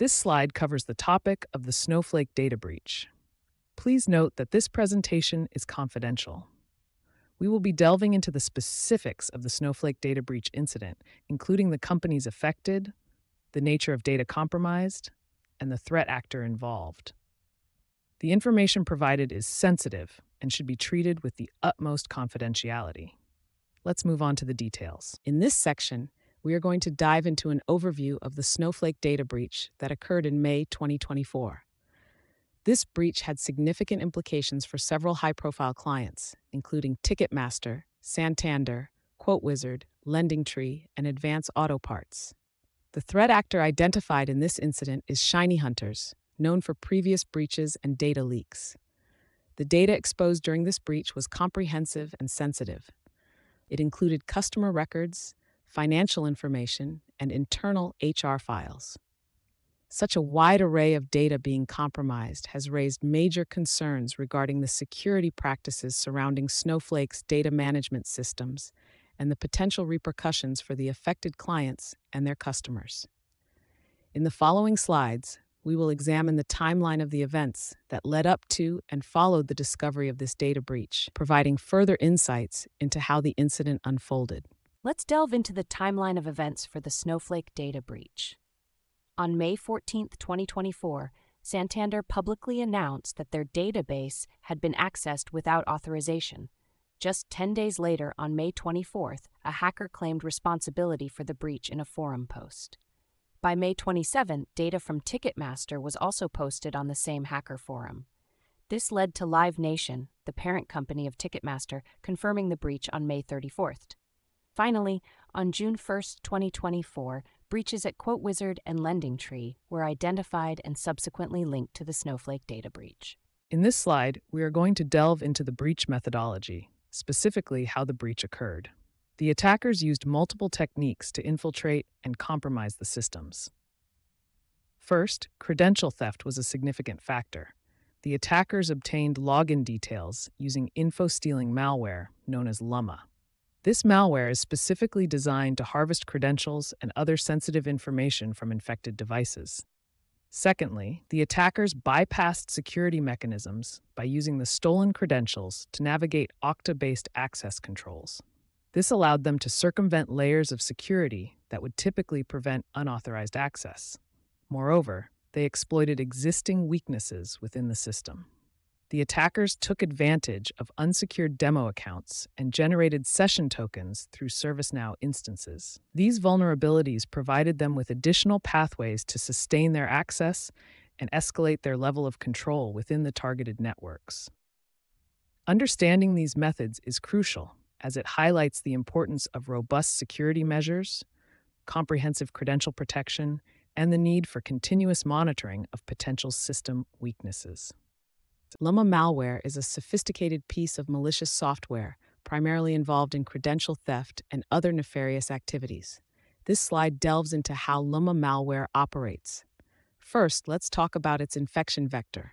This slide covers the topic of the Snowflake data breach. Please note that this presentation is confidential. We will be delving into the specifics of the Snowflake data breach incident, including the companies affected, the nature of data compromised, and the threat actor involved. The information provided is sensitive and should be treated with the utmost confidentiality. Let's move on to the details. In this section, we are going to dive into an overview of the Snowflake data breach that occurred in May 2024. This breach had significant implications for several high profile clients, including Ticketmaster, Santander, QuoteWizard, LendingTree, and Advance Auto Parts. The threat actor identified in this incident is Shiny Hunters, known for previous breaches and data leaks. The data exposed during this breach was comprehensive and sensitive. It included customer records, financial information, and internal HR files. Such a wide array of data being compromised has raised major concerns regarding the security practices surrounding Snowflake's data management systems and the potential repercussions for the affected clients and their customers. In the following slides, we will examine the timeline of the events that led up to and followed the discovery of this data breach, providing further insights into how the incident unfolded. Let's delve into the timeline of events for the Snowflake data breach. On May 14, 2024, Santander publicly announced that their database had been accessed without authorization. Just 10 days later, on May 24th, a hacker claimed responsibility for the breach in a forum post. By May 27, data from Ticketmaster was also posted on the same hacker forum. This led to Live Nation, the parent company of Ticketmaster, confirming the breach on May 34th. Finally, on June 1, 2024, breaches at QuoteWizard and LendingTree were identified and subsequently linked to the Snowflake data breach. In this slide, we are going to delve into the breach methodology, specifically how the breach occurred. The attackers used multiple techniques to infiltrate and compromise the systems. First, credential theft was a significant factor. The attackers obtained login details using info stealing malware known as Lumma. This malware is specifically designed to harvest credentials and other sensitive information from infected devices. Secondly, the attackers bypassed security mechanisms by using the stolen credentials to navigate Okta based access controls. This allowed them to circumvent layers of security that would typically prevent unauthorized access. Moreover, they exploited existing weaknesses within the system. The attackers took advantage of unsecured demo accounts and generated session tokens through ServiceNow instances. These vulnerabilities provided them with additional pathways to sustain their access and escalate their level of control within the targeted networks. Understanding these methods is crucial as it highlights the importance of robust security measures, comprehensive credential protection, and the need for continuous monitoring of potential system weaknesses. Lumma malware is a sophisticated piece of malicious software primarily involved in credential theft and other nefarious activities. This slide delves into how Lumma malware operates. First, let's talk about its infection vector.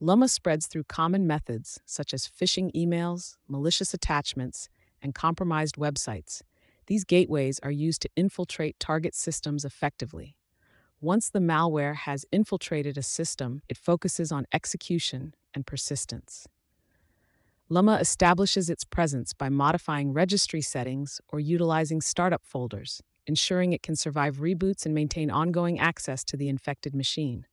Lumma spreads through common methods such as phishing emails, malicious attachments, and compromised websites. These gateways are used to infiltrate target systems effectively. Once the malware has infiltrated a system, it focuses on execution and persistence. Lumma establishes its presence by modifying registry settings or utilizing startup folders, ensuring it can survive reboots and maintain ongoing access to the infected machine.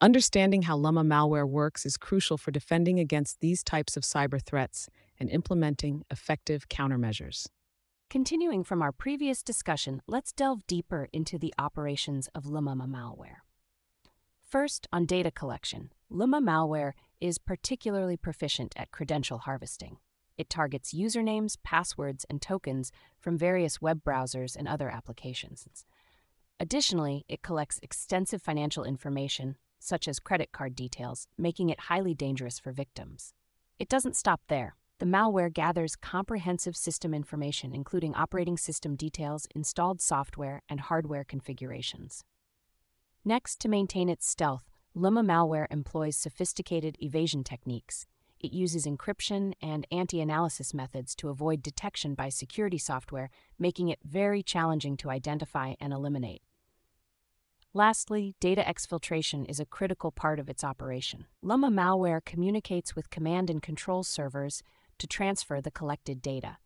Understanding how Lumma malware works is crucial for defending against these types of cyber threats and implementing effective countermeasures. Continuing from our previous discussion, let's delve deeper into the operations of Lumma malware. First, on data collection, Lumma malware is particularly proficient at credential harvesting. It targets usernames, passwords, and tokens from various web browsers and other applications. Additionally, it collects extensive financial information, such as credit card details, making it highly dangerous for victims. It doesn't stop there. The malware gathers comprehensive system information, including operating system details, installed software, and hardware configurations. Next, to maintain its stealth, Lumma malware employs sophisticated evasion techniques. It uses encryption and anti analysis methods to avoid detection by security software, making it very challenging to identify and eliminate. Lastly, data exfiltration is a critical part of its operation. Lumma malware communicates with command and control servers to transfer the collected data.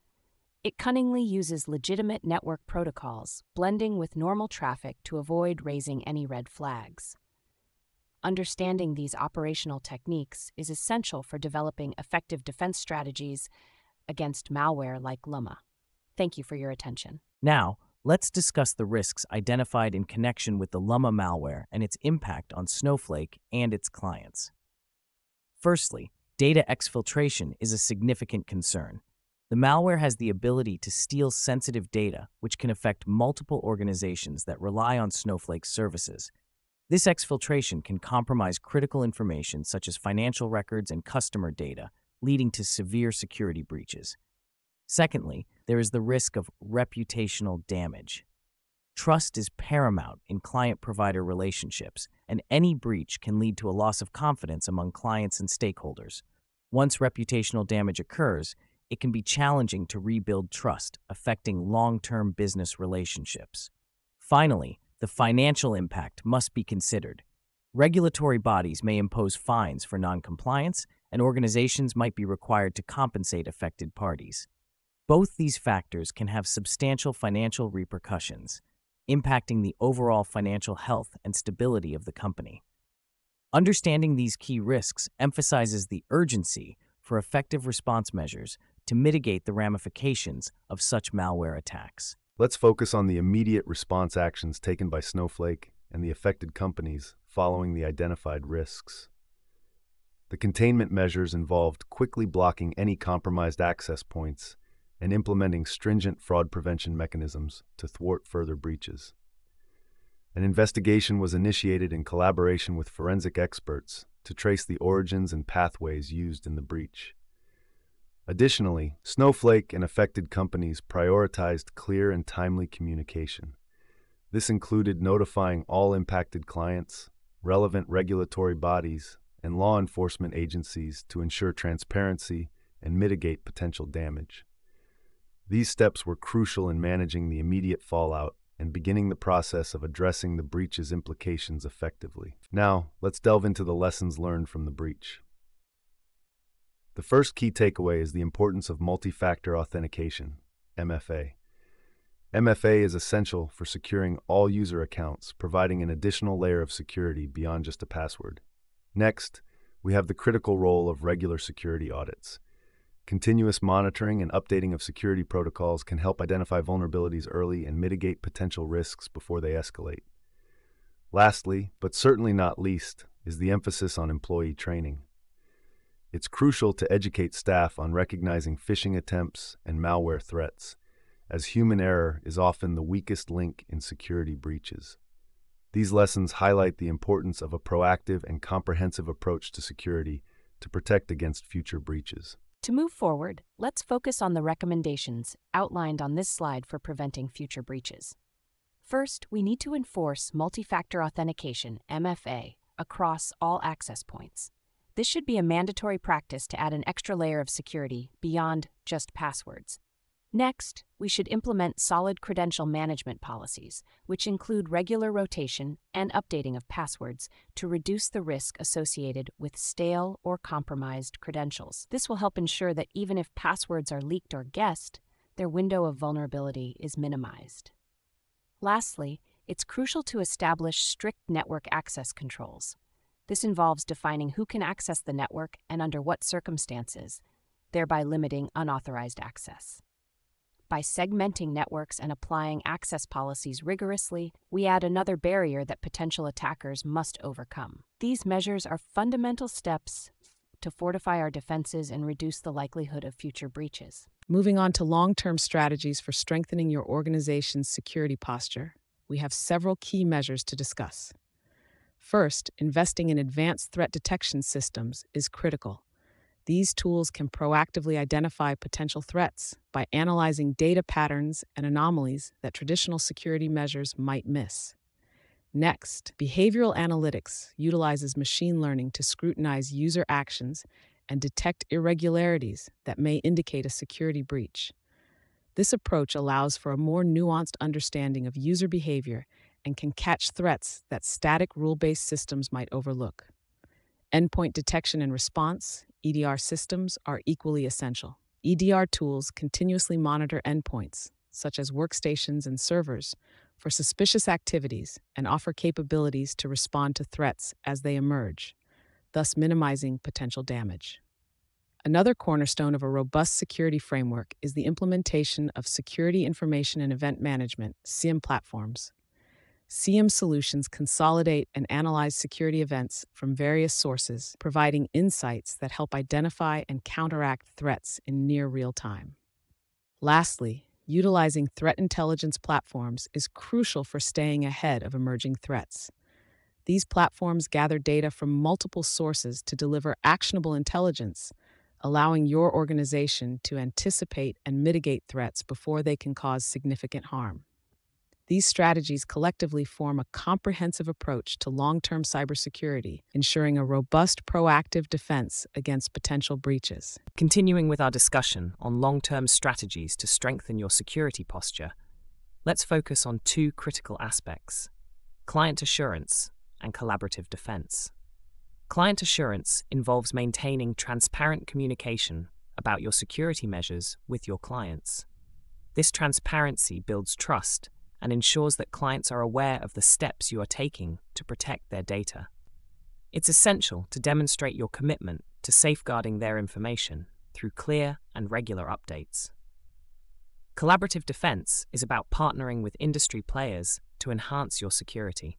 It cunningly uses legitimate network protocols, blending with normal traffic to avoid raising any red flags. Understanding these operational techniques is essential for developing effective defense strategies against malware like Lumma. Thank you for your attention. Now, let's discuss the risks identified in connection with the Lumma malware and its impact on Snowflake and its clients. Firstly, data exfiltration is a significant concern. The malware has the ability to steal sensitive data, which can affect multiple organizations that rely on Snowflake's services. This exfiltration can compromise critical information such as financial records and customer data, leading to severe security breaches. Secondly, there is the risk of reputational damage. Trust is paramount in client provider relationships, and any breach can lead to a loss of confidence among clients and stakeholders. Once reputational damage occurs, it can be challenging to rebuild trust, affecting long term business relationships. Finally, the financial impact must be considered. Regulatory bodies may impose fines for noncompliance, and organizations might be required to compensate affected parties. Both these factors can have substantial financial repercussions, impacting the overall financial health and stability of the company. Understanding these key risks emphasizes the urgency for effective response measures to mitigate the ramifications of such malware attacks. Let's focus on the immediate response actions taken by Snowflake and the affected companies following the identified risks. The containment measures involved quickly blocking any compromised access points and implementing stringent fraud prevention mechanisms to thwart further breaches. An investigation was initiated in collaboration with forensic experts to trace the origins and pathways used in the breach. Additionally, Snowflake and affected companies prioritized clear and timely communication. This included notifying all impacted clients, relevant regulatory bodies, and law enforcement agencies to ensure transparency and mitigate potential damage. These steps were crucial in managing the immediate fallout and beginning the process of addressing the breach's implications effectively. Now, let's delve into the lessons learned from the breach. The first key takeaway is the importance of multi-factor authentication, MFA. MFA is essential for securing all user accounts, providing an additional layer of security beyond just a password. Next, we have the critical role of regular security audits. Continuous monitoring and updating of security protocols can help identify vulnerabilities early and mitigate potential risks before they escalate. Lastly, but certainly not least, is the emphasis on employee training. It's crucial to educate staff on recognizing phishing attempts and malware threats, as human error is often the weakest link in security breaches. These lessons highlight the importance of a proactive and comprehensive approach to security to protect against future breaches. To move forward, let's focus on the recommendations outlined on this slide for preventing future breaches. First, we need to enforce multi factor authentication, MFA, across all access points. This should be a mandatory practice to add an extra layer of security beyond just passwords. Next, we should implement solid credential management policies, which include regular rotation and updating of passwords to reduce the risk associated with stale or compromised credentials. This will help ensure that even if passwords are leaked or guessed, their window of vulnerability is minimized. Lastly, it's crucial to establish strict network access controls. This involves defining who can access the network and under what circumstances, thereby limiting unauthorized access. By segmenting networks and applying access policies rigorously, we add another barrier that potential attackers must overcome. These measures are fundamental steps to fortify our defenses and reduce the likelihood of future breaches. Moving on to long term strategies for strengthening your organization's security posture, we have several key measures to discuss. First, investing in advanced threat detection systems is critical. These tools can proactively identify potential threats by analyzing data patterns and anomalies that traditional security measures might miss. Next, behavioral analytics utilizes machine learning to scrutinize user actions and detect irregularities that may indicate a security breach. This approach allows for a more nuanced understanding of user behavior and can catch threats that static rule based systems might overlook. Endpoint detection and response, EDR systems, are equally essential. EDR tools continuously monitor endpoints, such as workstations and servers, for suspicious activities and offer capabilities to respond to threats as they emerge, thus minimizing potential damage. Another cornerstone of a robust security framework is the implementation of Security Information and Event Management SIEM platforms. SIEM solutions consolidate and analyze security events from various sources, providing insights that help identify and counteract threats in near real time. Lastly, utilizing threat intelligence platforms is crucial for staying ahead of emerging threats. These platforms gather data from multiple sources to deliver actionable intelligence allowing your organization to anticipate and mitigate threats before they can cause significant harm. These strategies collectively form a comprehensive approach to long term cybersecurity, ensuring a robust, proactive defense against potential breaches. Continuing with our discussion on long term strategies to strengthen your security posture, let's focus on two critical aspects client assurance and collaborative defense. Client assurance involves maintaining transparent communication about your security measures with your clients. This transparency builds trust and ensures that clients are aware of the steps you are taking to protect their data. It's essential to demonstrate your commitment to safeguarding their information through clear and regular updates. Collaborative defense is about partnering with industry players to enhance your security.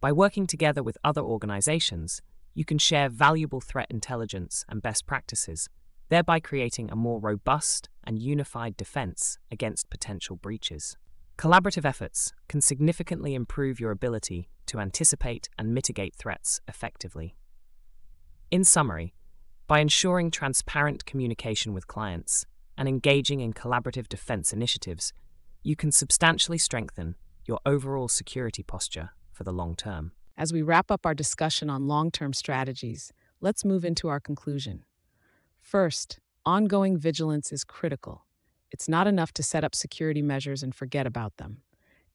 By working together with other organizations, you can share valuable threat intelligence and best practices, thereby creating a more robust and unified defense against potential breaches. Collaborative efforts can significantly improve your ability to anticipate and mitigate threats effectively. In summary, by ensuring transparent communication with clients and engaging in collaborative defense initiatives, you can substantially strengthen your overall security posture for the long term. As we wrap up our discussion on long term strategies, let's move into our conclusion. First, ongoing vigilance is critical. It's not enough to set up security measures and forget about them.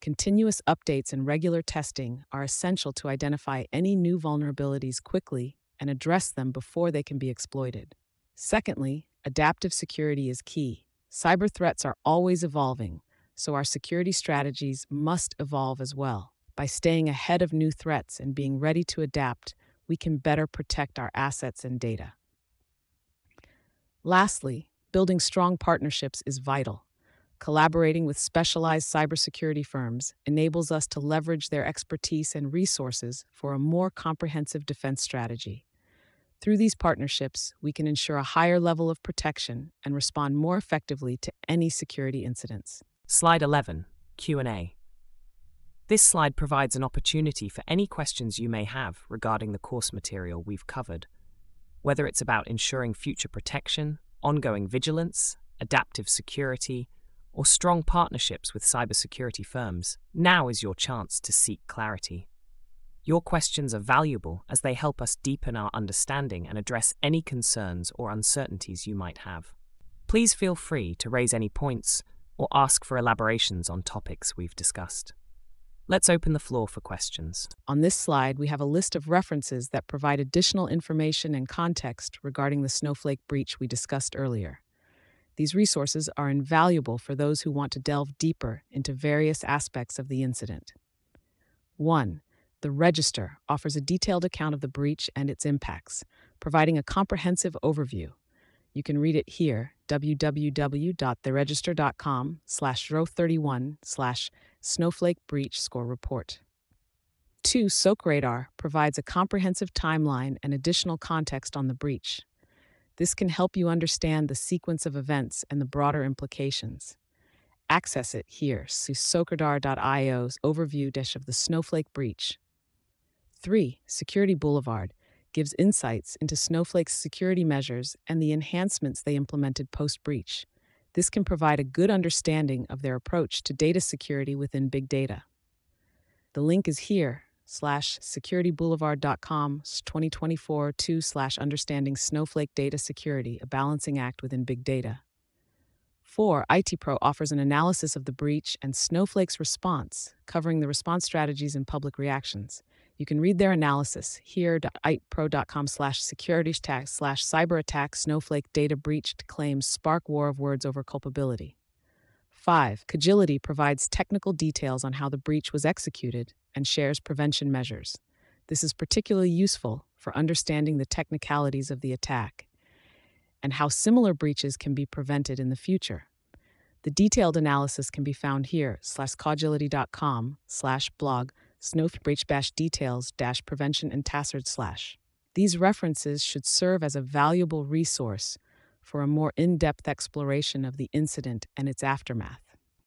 Continuous updates and regular testing are essential to identify any new vulnerabilities quickly and address them before they can be exploited. Secondly, adaptive security is key. Cyber threats are always evolving, so our security strategies must evolve as well. By staying ahead of new threats and being ready to adapt, we can better protect our assets and data. Lastly, building strong partnerships is vital. Collaborating with specialized cybersecurity firms enables us to leverage their expertise and resources for a more comprehensive defense strategy. Through these partnerships, we can ensure a higher level of protection and respond more effectively to any security incidents. Slide 11, Q&A. This slide provides an opportunity for any questions you may have regarding the course material we've covered. Whether it's about ensuring future protection, ongoing vigilance, adaptive security, or strong partnerships with cybersecurity firms, now is your chance to seek clarity. Your questions are valuable as they help us deepen our understanding and address any concerns or uncertainties you might have. Please feel free to raise any points or ask for elaborations on topics we've discussed. Let's open the floor for questions. On this slide, we have a list of references that provide additional information and context regarding the snowflake breach we discussed earlier. These resources are invaluable for those who want to delve deeper into various aspects of the incident. 1. The Register offers a detailed account of the breach and its impacts, providing a comprehensive overview. You can read it here, www.theregister.com slash row 31 slash Snowflake Breach Score Report. 2. SOCRadar provides a comprehensive timeline and additional context on the breach. This can help you understand the sequence of events and the broader implications. Access it here, see SOCradar.io's overview dish of the Snowflake breach. 3. Security Boulevard gives insights into Snowflake's security measures and the enhancements they implemented post breach. This can provide a good understanding of their approach to data security within big data. The link is here slash securityboulevard.com 2024 2 slash understanding snowflake data security, a balancing act within big data. 4. IT Pro offers an analysis of the breach and Snowflake's response, covering the response strategies and public reactions. You can read their analysis here.itpro.com slash security slash cyber attack Snowflake data breached claims spark war of words over culpability. 5. Cogility provides technical details on how the breach was executed and shares prevention measures. This is particularly useful for understanding the technicalities of the attack and how similar breaches can be prevented in the future. The detailed analysis can be found here slash cogility.com slash blog snowbreach bash details dash prevention and tassard slash. These references should serve as a valuable resource for a more in-depth exploration of the incident and its aftermath.